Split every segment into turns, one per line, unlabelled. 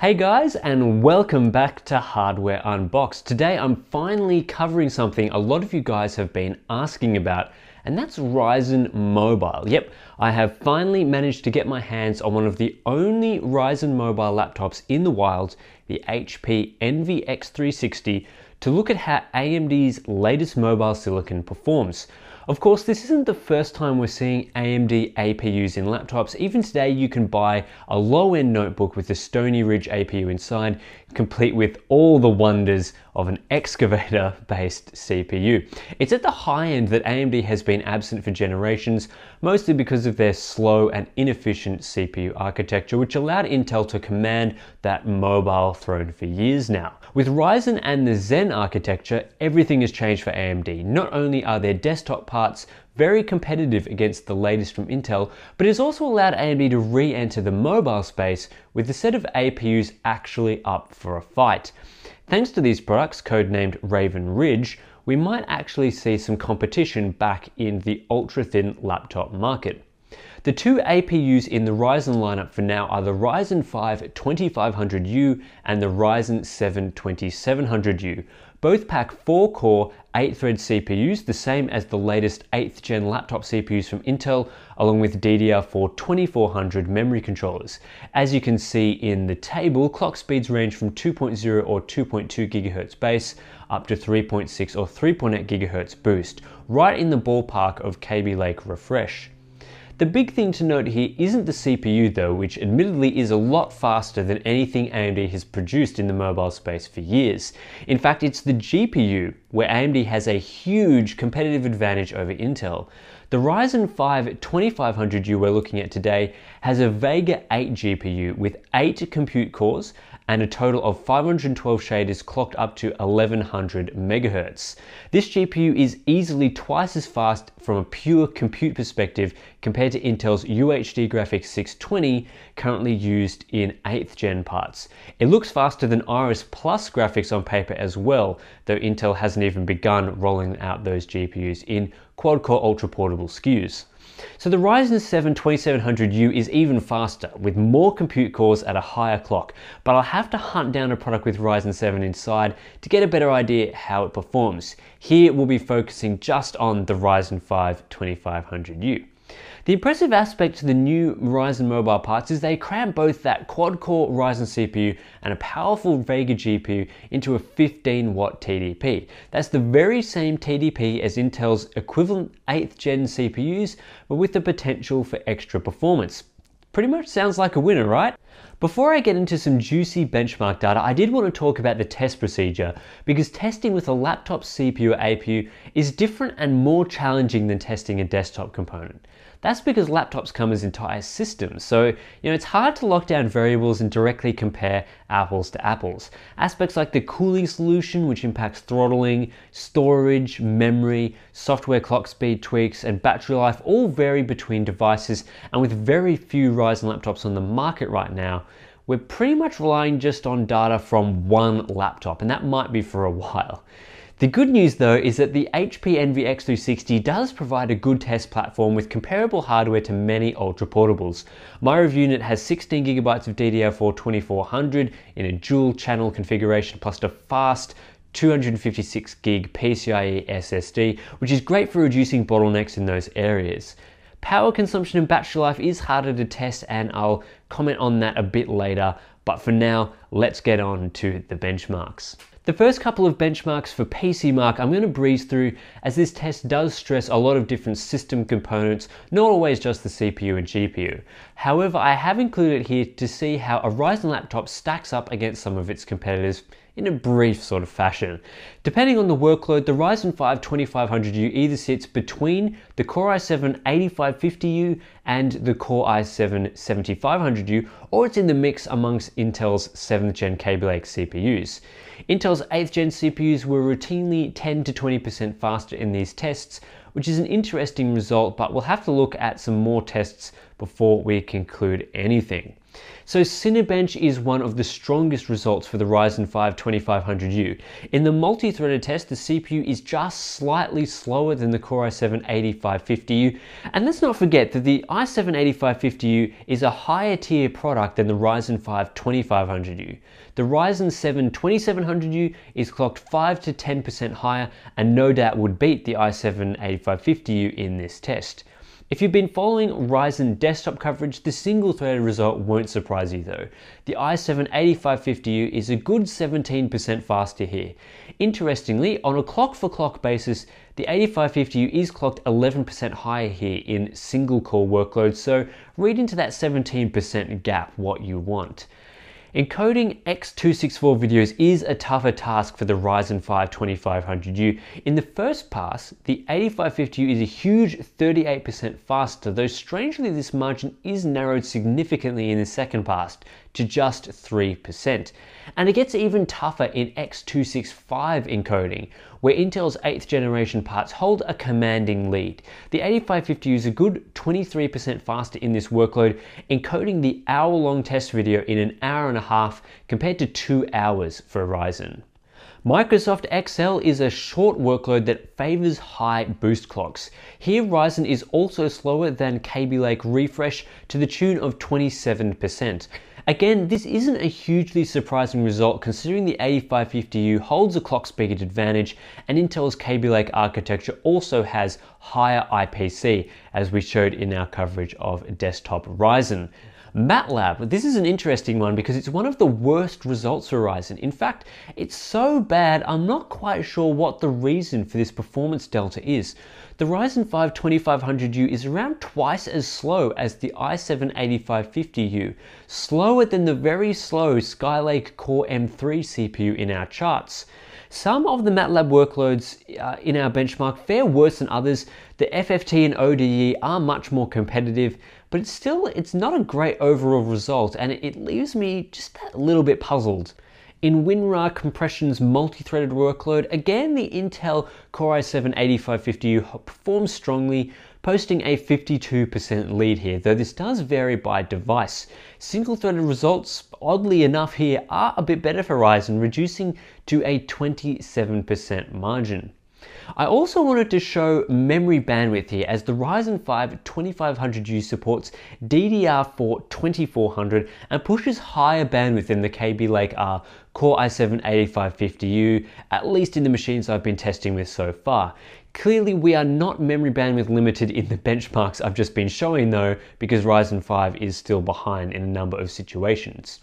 Hey guys, and welcome back to Hardware Unboxed. Today I'm finally covering something a lot of you guys have been asking about, and that's Ryzen Mobile. Yep, I have finally managed to get my hands on one of the only Ryzen Mobile laptops in the wild, the HP Envy X360, to look at how AMD's latest mobile silicon performs. Of course, this isn't the first time we're seeing AMD APUs in laptops. Even today, you can buy a low-end notebook with a Stony Ridge APU inside, complete with all the wonders of an excavator-based CPU. It's at the high end that AMD has been absent for generations, mostly because of their slow and inefficient CPU architecture, which allowed Intel to command that mobile throne for years now. With Ryzen and the Zen architecture, everything has changed for AMD. Not only are their desktop parts very competitive against the latest from Intel, but has also allowed AMD to re-enter the mobile space with a set of APUs actually up for a fight. Thanks to these products, codenamed Raven Ridge, we might actually see some competition back in the ultra-thin laptop market. The two APUs in the Ryzen lineup for now are the Ryzen 5 2500U and the Ryzen 7 2700U. Both pack 4 core, 8 thread CPUs, the same as the latest 8th gen laptop CPUs from Intel, along with DDR4 2400 memory controllers. As you can see in the table, clock speeds range from 2.0 or 2.2 GHz base up to 3.6 or 3.8 GHz boost, right in the ballpark of Kaby Lake Refresh. The big thing to note here isn't the CPU though, which admittedly is a lot faster than anything AMD has produced in the mobile space for years. In fact, it's the GPU where AMD has a huge competitive advantage over Intel. The Ryzen 5 2500U we're looking at today has a Vega 8 GPU with 8 compute cores and a total of 512 shaders clocked up to 1100 MHz. This GPU is easily twice as fast from a pure compute perspective compared to Intel's UHD Graphics 620 currently used in 8th gen parts. It looks faster than Iris Plus graphics on paper as well, though Intel hasn't even begun rolling out those GPUs in quad-core ultra-portable SKUs. So the Ryzen 7 2700U is even faster, with more compute cores at a higher clock, but I'll have to hunt down a product with Ryzen 7 inside to get a better idea how it performs. Here we'll be focusing just on the Ryzen 5 2500U. The impressive aspect to the new Ryzen mobile parts is they cram both that quad-core Ryzen CPU and a powerful Vega GPU into a 15 watt TDP. That's the very same TDP as Intel's equivalent 8th gen CPUs, but with the potential for extra performance. Pretty much sounds like a winner, right? Before I get into some juicy benchmark data, I did want to talk about the test procedure because testing with a laptop CPU or APU is different and more challenging than testing a desktop component. That's because laptops come as entire systems, so you know it's hard to lock down variables and directly compare apples to apples. Aspects like the cooling solution, which impacts throttling, storage, memory, software clock speed tweaks, and battery life all vary between devices, and with very few Ryzen laptops on the market right now, we're pretty much relying just on data from one laptop, and that might be for a while. The good news though is that the HP Envy X360 does provide a good test platform with comparable hardware to many ultra portables. My review unit has 16GB of DDR4 2400 in a dual channel configuration plus a fast 256 gig PCIe SSD, which is great for reducing bottlenecks in those areas. Power consumption and battery life is harder to test and I'll comment on that a bit later, but for now, let's get on to the benchmarks. The first couple of benchmarks for PCMark I'm going to breeze through as this test does stress a lot of different system components, not always just the CPU and GPU. However, I have included here to see how a Ryzen laptop stacks up against some of its competitors in a brief sort of fashion. Depending on the workload, the Ryzen 5 2500U either sits between the Core i7 8550U and the Core i7 7500U, or it's in the mix amongst Intel's 7th gen Kaby Lake CPUs. Intel's 8th gen CPUs were routinely 10 to 20% faster in these tests, which is an interesting result, but we'll have to look at some more tests before we conclude anything. So Cinebench is one of the strongest results for the Ryzen 5 2500U. In the multi-threaded test, the CPU is just slightly slower than the Core i7-8550U, and let's not forget that the i7-8550U is a higher tier product than the Ryzen 5 2500U. The Ryzen 7 2700U is clocked 5 to 10% higher and no doubt would beat the i7-8550U in this test. If you've been following Ryzen desktop coverage, the single threaded result won't surprise you though. The i7-8550U is a good 17% faster here. Interestingly, on a clock for clock basis, the 8550U is clocked 11% higher here in single core workloads, so read into that 17% gap what you want. Encoding X264 videos is a tougher task for the Ryzen 5 2500U. In the first pass, the 8550U is a huge 38% faster, though strangely this margin is narrowed significantly in the second pass to just 3%. And it gets even tougher in X265 encoding, where Intel's 8th generation parts hold a commanding lead. The 8550 is a good 23% faster in this workload, encoding the hour-long test video in an hour and a half compared to two hours for Ryzen. Microsoft Excel is a short workload that favors high boost clocks. Here Ryzen is also slower than Kaby Lake refresh to the tune of 27%. Again, this isn't a hugely surprising result considering the 8550U holds a clock speed advantage and Intel's Kaby Lake architecture also has higher IPC as we showed in our coverage of desktop Ryzen. MATLAB, this is an interesting one because it's one of the worst results for Ryzen. In fact, it's so bad I'm not quite sure what the reason for this performance delta is. The Ryzen 5 2500U is around twice as slow as the i7-8550U, slower than the very slow Skylake Core M3 CPU in our charts. Some of the MATLAB workloads uh, in our benchmark fare worse than others. The FFT and ODE are much more competitive, but it's still it's not a great overall result and it leaves me just a little bit puzzled. In WinRAR Compression's multi-threaded workload, again the Intel Core i7-8550U performs strongly, posting a 52% lead here, though this does vary by device. Single-threaded results, oddly enough here, are a bit better for Ryzen, reducing to a 27% margin. I also wanted to show memory bandwidth here as the Ryzen 5 2500U supports DDR4 2400 and pushes higher bandwidth than the Kaby Lake R Core i7 8550U, at least in the machines I've been testing with so far. Clearly we are not memory bandwidth limited in the benchmarks I've just been showing though because Ryzen 5 is still behind in a number of situations.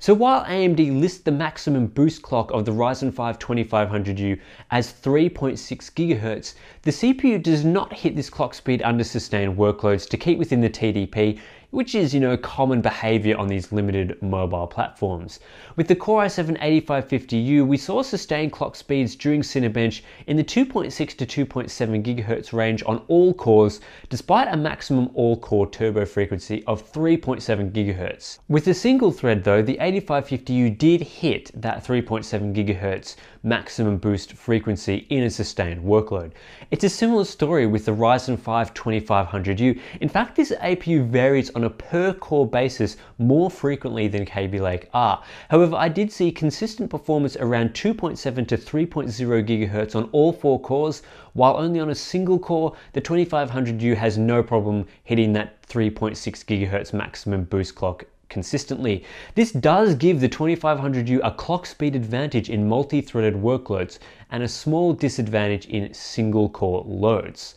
So while AMD lists the maximum boost clock of the Ryzen 5 2500U as 3.6 GHz, the CPU does not hit this clock speed under sustained workloads to keep within the TDP which is, you know, common behavior on these limited mobile platforms. With the Core i7-8550U, we saw sustained clock speeds during Cinebench in the 2.6 to 2.7 GHz range on all cores, despite a maximum all-core turbo frequency of 3.7 GHz. With a single thread though, the 8550U did hit that 3.7 GHz maximum boost frequency in a sustained workload. It's a similar story with the Ryzen 5 2500U. In fact, this APU varies on a per core basis more frequently than Kaby Lake R. However, I did see consistent performance around 2.7 to 3.0 GHz on all four cores, while only on a single core, the 2500U has no problem hitting that 3.6 GHz maximum boost clock consistently. This does give the 2500U a clock speed advantage in multi-threaded workloads and a small disadvantage in single core loads.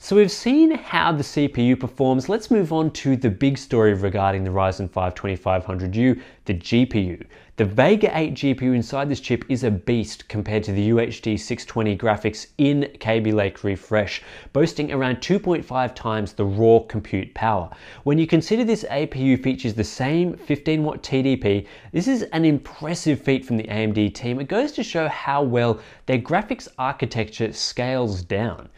So we've seen how the CPU performs. Let's move on to the big story regarding the Ryzen 5 2500U, the GPU. The Vega 8 GPU inside this chip is a beast compared to the UHD 620 graphics in Kaby Lake Refresh, boasting around 2.5 times the raw compute power. When you consider this APU features the same 15 watt TDP, this is an impressive feat from the AMD team. It goes to show how well their graphics architecture scales down.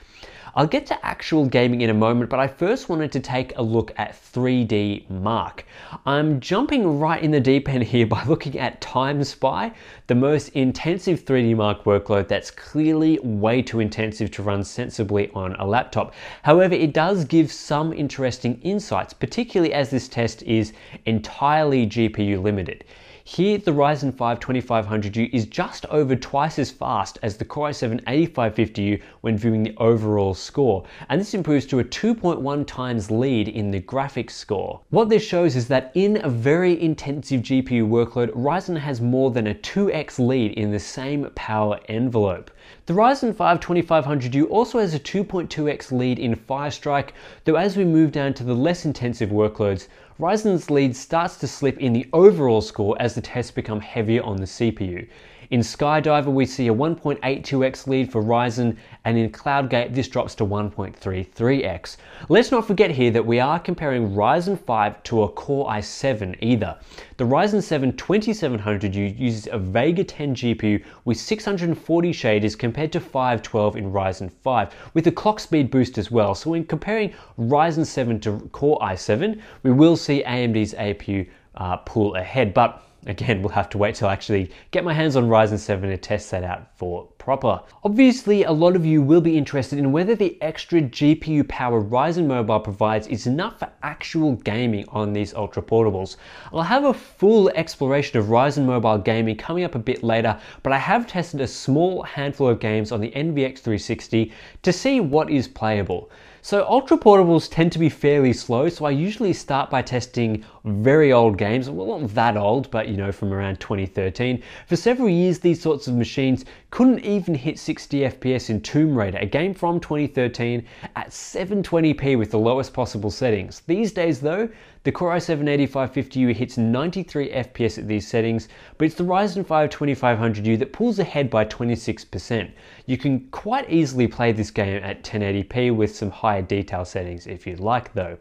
I'll get to actual gaming in a moment, but I first wanted to take a look at 3D Mark. I'm jumping right in the deep end here by looking at TimeSpy, the most intensive 3D Mark workload that's clearly way too intensive to run sensibly on a laptop. However, it does give some interesting insights, particularly as this test is entirely GPU limited. Here, the Ryzen 5 2500U is just over twice as fast as the Core i7 8550U when viewing the overall score, and this improves to a 2.1 times lead in the graphics score. What this shows is that in a very intensive GPU workload, Ryzen has more than a 2x lead in the same power envelope. The Ryzen 5 2500U also has a 2.2x lead in Firestrike, though as we move down to the less intensive workloads, Ryzen's lead starts to slip in the overall score as the tests become heavier on the CPU. In Skydiver, we see a 1.82x lead for Ryzen, and in CloudGate, this drops to 1.33x. Let's not forget here that we are comparing Ryzen 5 to a Core i7 either. The Ryzen 7 2700U uses a Vega 10 GPU with 640 shaders compared to 512 in Ryzen 5, with a clock speed boost as well. So when comparing Ryzen 7 to Core i7, we will see AMD's APU uh, pull ahead, but Again, we'll have to wait till I actually get my hands on Ryzen 7 to test that out for proper. Obviously, a lot of you will be interested in whether the extra GPU power Ryzen Mobile provides is enough for actual gaming on these ultra portables. I'll have a full exploration of Ryzen Mobile gaming coming up a bit later, but I have tested a small handful of games on the Envy X360 to see what is playable. So ultra portables tend to be fairly slow, so I usually start by testing very old games, well not that old, but you know from around 2013. For several years these sorts of machines couldn't even hit 60 FPS in Tomb Raider, a game from 2013 at 720p with the lowest possible settings. These days though, the Core i7-8550U hits 93 FPS at these settings, but it's the Ryzen 5 2500U that pulls ahead by 26%. You can quite easily play this game at 1080p with some higher detail settings if you'd like though.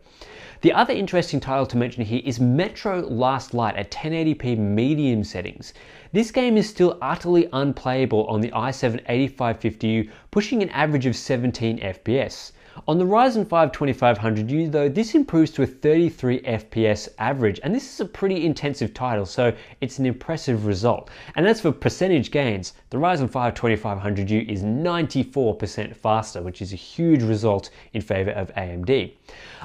The other interesting title to mention here is Metro Last Light at 1080p medium settings. This game is still utterly unplayable on the i7-8550U, pushing an average of 17 FPS. On the Ryzen 5 2500U though, this improves to a 33 FPS average, and this is a pretty intensive title, so it's an impressive result. And as for percentage gains, the Ryzen 5 2500U is 94% faster, which is a huge result in favor of AMD.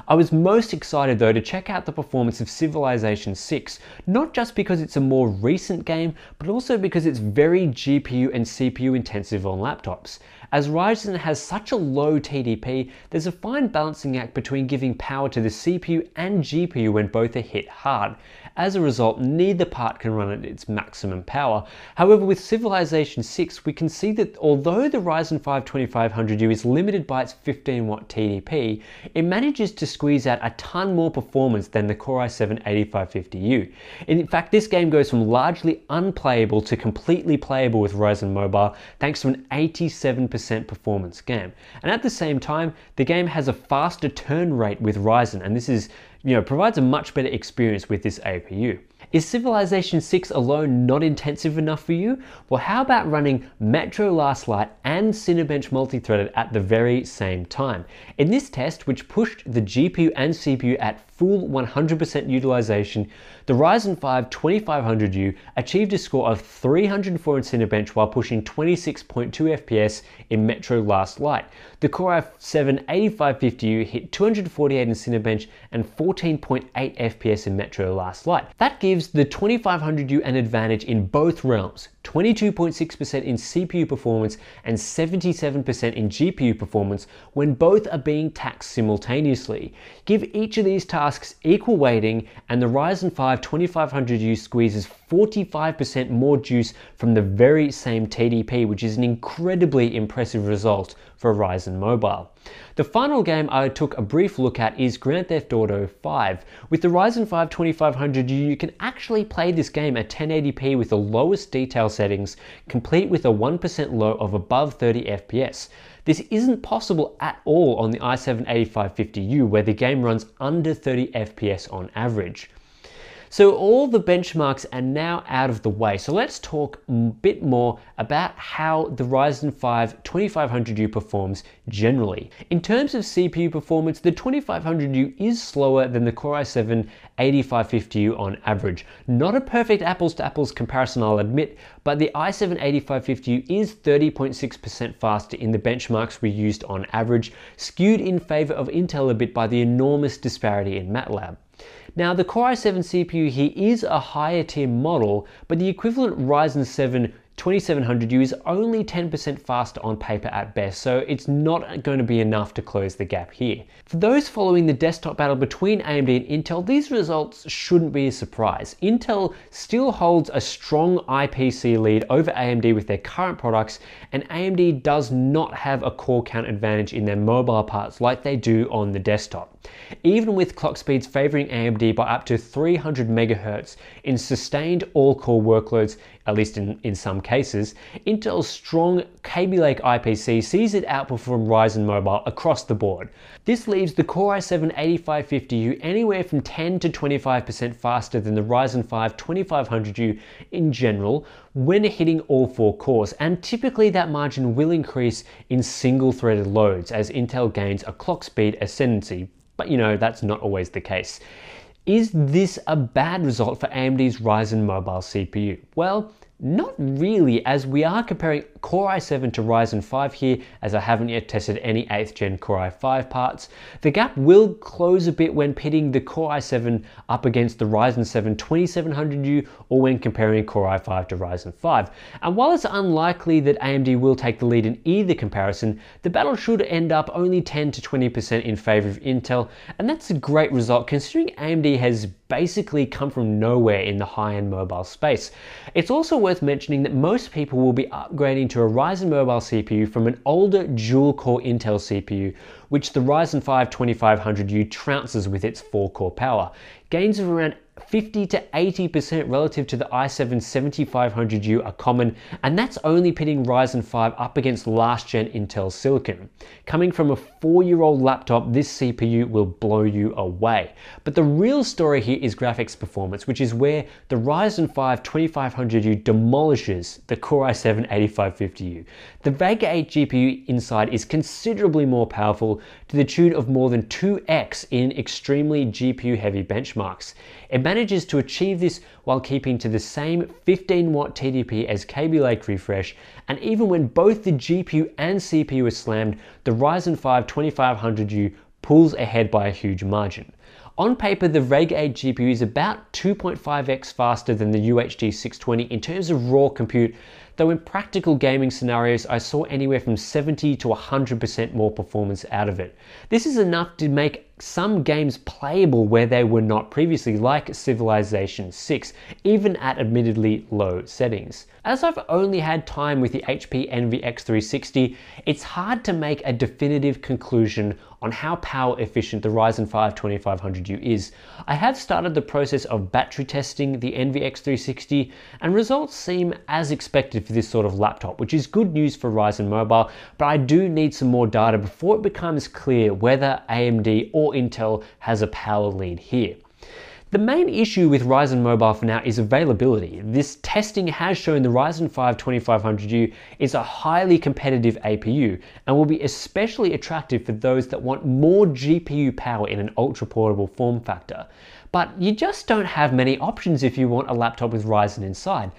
I was most excited though to check out the performance of Civilization 6, not just because it's a more recent game, but also because it's very GPU and CPU intensive on laptops. As Ryzen has such a low TDP, there's a fine balancing act between giving power to the CPU and GPU when both are hit hard. As a result, neither part can run at its maximum power. However, with Civilization 6, we can see that although the Ryzen 5 2500U is limited by its 15 watt TDP, it manages to squeeze out a ton more performance than the Core i7 8550U. In fact, this game goes from largely unplayable to completely playable with Ryzen Mobile thanks to an 87% performance gain. And at the same time, the game has a faster turn rate with Ryzen, and this is you know, provides a much better experience with this APU. Is Civilization 6 alone not intensive enough for you? Well, how about running Metro Last Light and Cinebench multi-threaded at the very same time? In this test, which pushed the GPU and CPU at full 100% utilization, the Ryzen 5 2500U achieved a score of 304 in Cinebench while pushing 26.2 FPS in Metro Last Light. The Core i7 8550U hit 248 in Cinebench and 14.8 FPS in Metro Last Light. That gives the 2500U an advantage in both realms, 22.6% in CPU performance and 77% in GPU performance when both are being taxed simultaneously. Give each of these tasks equal weighting and the Ryzen 5 2500U squeezes 45% more juice from the very same TDP, which is an incredibly impressive result for Ryzen Mobile. The final game I took a brief look at is Grand Theft Auto 5. With the Ryzen 5 2500U, you can actually play this game at 1080p with the lowest detail settings, complete with a 1% low of above 30 FPS. This isn't possible at all on the i7 8550U, where the game runs under 30 FPS on average. So all the benchmarks are now out of the way. So let's talk a bit more about how the Ryzen 5 2500U performs generally. In terms of CPU performance, the 2500U is slower than the Core i7 8550U on average. Not a perfect apples to apples comparison, I'll admit, but the i7 8550U is 30.6% faster in the benchmarks we used on average, skewed in favor of Intel a bit by the enormous disparity in MATLAB. Now the Core i7 CPU here is a higher tier model, but the equivalent Ryzen 7 2700U is only 10% faster on paper at best, so it's not going to be enough to close the gap here. For those following the desktop battle between AMD and Intel, these results shouldn't be a surprise. Intel still holds a strong IPC lead over AMD with their current products, and AMD does not have a core count advantage in their mobile parts like they do on the desktop. Even with clock speeds favoring AMD by up to 300 MHz in sustained all-core workloads, at least in, in some cases, Intel's strong Kaby Lake IPC sees it outperform Ryzen Mobile across the board. This leaves the Core i7 8550U anywhere from 10 to 25% faster than the Ryzen 5 2500U in general when hitting all four cores, and typically that margin will increase in single-threaded loads as Intel gains a clock speed ascendancy, but you know, that's not always the case. Is this a bad result for AMD's Ryzen mobile CPU? Well, not really, as we are comparing Core i7 to Ryzen 5 here, as I haven't yet tested any 8th gen Core i5 parts. The gap will close a bit when pitting the Core i7 up against the Ryzen 7 2700U or when comparing Core i5 to Ryzen 5. And while it's unlikely that AMD will take the lead in either comparison, the battle should end up only 10 to 20% in favor of Intel, and that's a great result considering AMD has basically come from nowhere in the high-end mobile space. It's also worth mentioning that most people will be upgrading to a Ryzen mobile CPU from an older dual-core Intel CPU, which the Ryzen 5 2500U trounces with its 4-core power. Gains of around 50 to 80% relative to the i7 7500U are common, and that's only pitting Ryzen 5 up against last gen Intel Silicon. Coming from a four year old laptop, this CPU will blow you away. But the real story here is graphics performance, which is where the Ryzen 5 2500U demolishes the Core i7 8550U. The Vega 8 GPU inside is considerably more powerful to the tune of more than 2x in extremely GPU heavy benchmarks. It manages to achieve this while keeping to the same 15 watt TDP as Kaby Lake Refresh, and even when both the GPU and CPU are slammed, the Ryzen 5 2500U pulls ahead by a huge margin. On paper, the Vega 8 GPU is about 2.5x faster than the UHD 620 in terms of raw compute, though in practical gaming scenarios, I saw anywhere from 70 to 100% more performance out of it. This is enough to make some games playable where they were not previously, like Civilization 6, even at admittedly low settings. As I've only had time with the HP Envy X360, it's hard to make a definitive conclusion on how power efficient the Ryzen 5 2500U is. I have started the process of battery testing the Envy X360 and results seem as expected for this sort of laptop, which is good news for Ryzen Mobile, but I do need some more data before it becomes clear whether AMD or Intel has a power lead here. The main issue with Ryzen Mobile for now is availability. This testing has shown the Ryzen 5 2500U is a highly competitive APU and will be especially attractive for those that want more GPU power in an ultra portable form factor. But you just don't have many options if you want a laptop with Ryzen inside.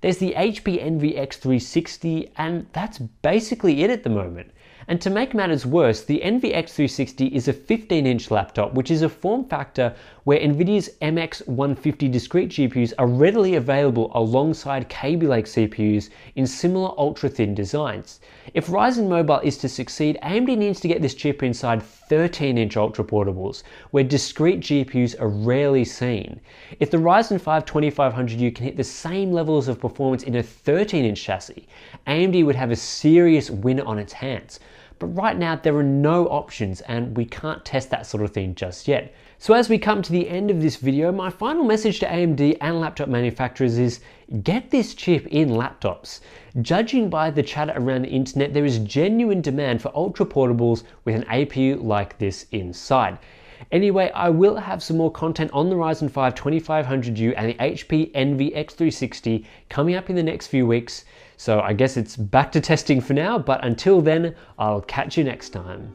There's the HP Envy X360 and that's basically it at the moment. And to make matters worse, the Envy X360 is a 15 inch laptop, which is a form factor where NVIDIA's MX150 discrete GPUs are readily available alongside Kaby Lake CPUs in similar ultra thin designs. If Ryzen Mobile is to succeed, AMD needs to get this chip inside 13 inch ultra portables, where discrete GPUs are rarely seen. If the Ryzen 5 2500U can hit the same levels of performance in a 13 inch chassis, AMD would have a serious win on its hands. But right now, there are no options and we can't test that sort of thing just yet. So as we come to the end of this video, my final message to AMD and laptop manufacturers is get this chip in laptops. Judging by the chatter around the internet, there is genuine demand for ultra portables with an APU like this inside. Anyway, I will have some more content on the Ryzen 5 2500U and the HP Envy X360 coming up in the next few weeks. So I guess it's back to testing for now, but until then, I'll catch you next time.